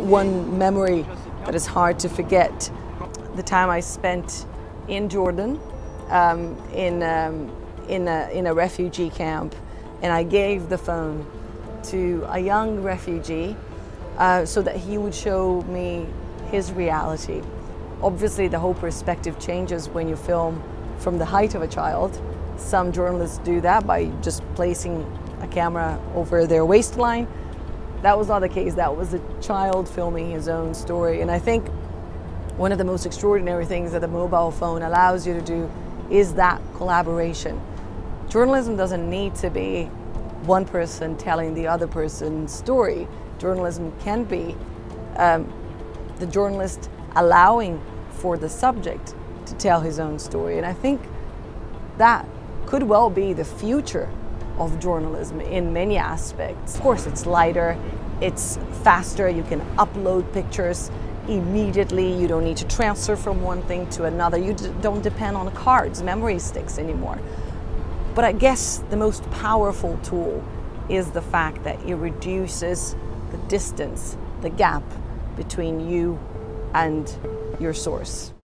one memory that is hard to forget. The time I spent in Jordan, um, in, um, in, a, in a refugee camp, and I gave the phone to a young refugee uh, so that he would show me his reality. Obviously, the whole perspective changes when you film from the height of a child. Some journalists do that by just placing a camera over their waistline. That was not the case. That was a child filming his own story. And I think one of the most extraordinary things that the mobile phone allows you to do is that collaboration. Journalism doesn't need to be one person telling the other person's story. Journalism can be um, the journalist allowing for the subject to tell his own story. And I think that could well be the future of journalism in many aspects. Of course, it's lighter, it's faster, you can upload pictures immediately, you don't need to transfer from one thing to another, you don't depend on cards, memory sticks anymore. But I guess the most powerful tool is the fact that it reduces the distance, the gap between you and your source.